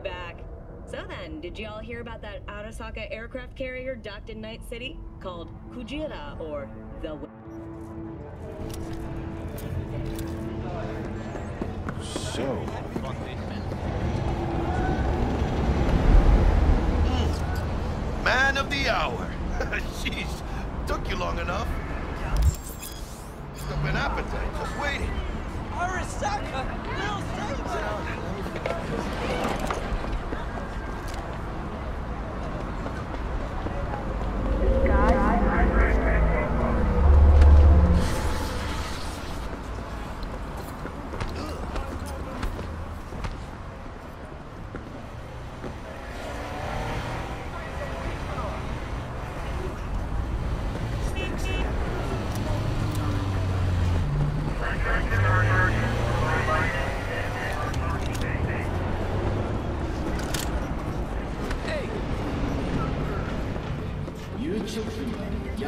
have you back. So then, did you all hear about that Arasaka aircraft carrier docked in Night City? Called Kujira, or the... So, Man of the hour. Jeez, took you long enough. Picked up an appetite, just waiting. Arasaka! Little Saber!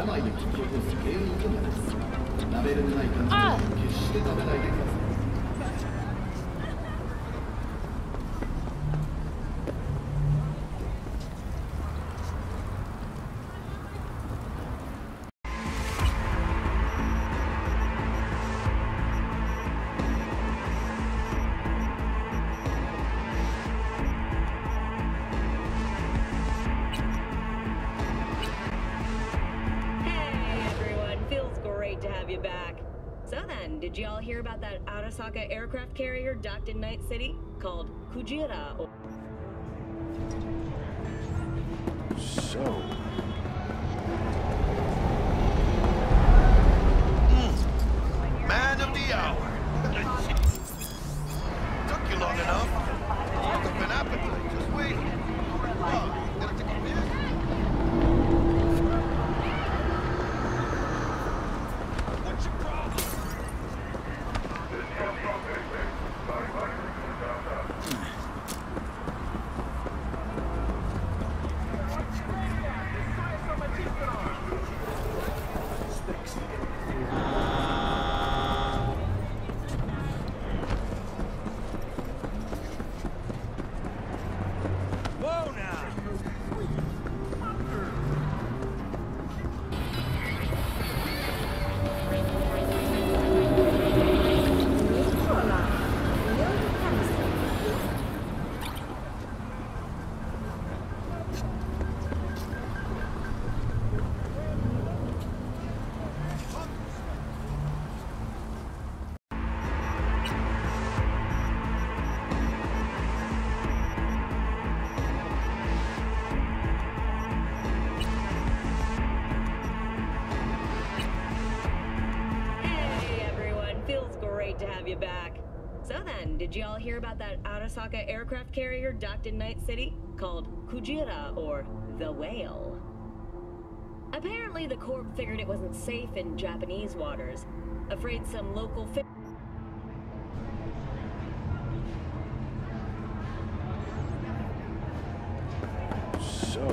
病を引き起こす原因となります。ラベルのない感じは決して食べないでください you all hear about that Arasaka aircraft carrier docked in Night City? Called Kujira, so. Did you all hear about that Arasaka aircraft carrier docked in Night City? Called Kujira, or the Whale. Apparently, the Corp figured it wasn't safe in Japanese waters. Afraid some local So.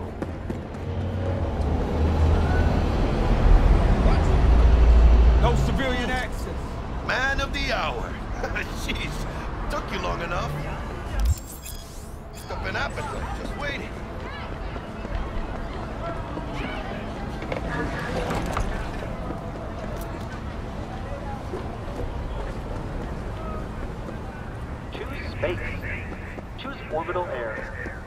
No civilian access! Man of the hour. Jeez, took you long enough. Picked up appetite, just waiting. Choose space. Choose orbital air.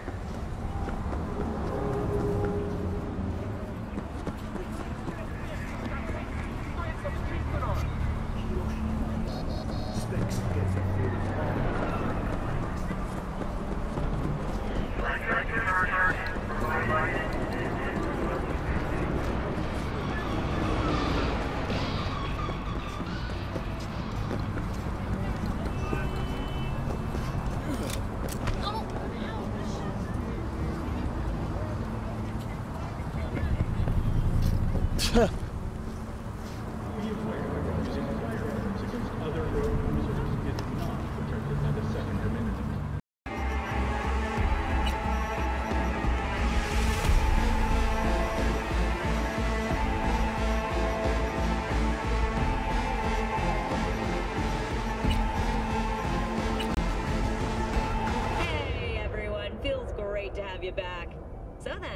嘿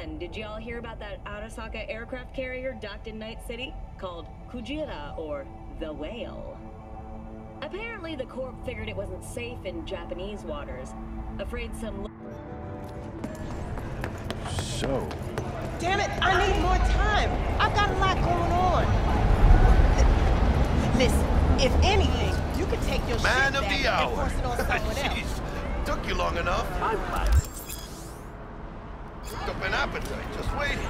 then, did y'all hear about that Arasaka aircraft carrier docked in Night City? Called Kujira, or the Whale. Apparently, the Corp figured it wasn't safe in Japanese waters. Afraid some So, Damn it, I need more time. I've got a lot going on. Listen, if anything, you could take your Man shit of back the and hour. force it on someone else. Jeez, took you long enough. Time flies. Up an appetite, just waiting.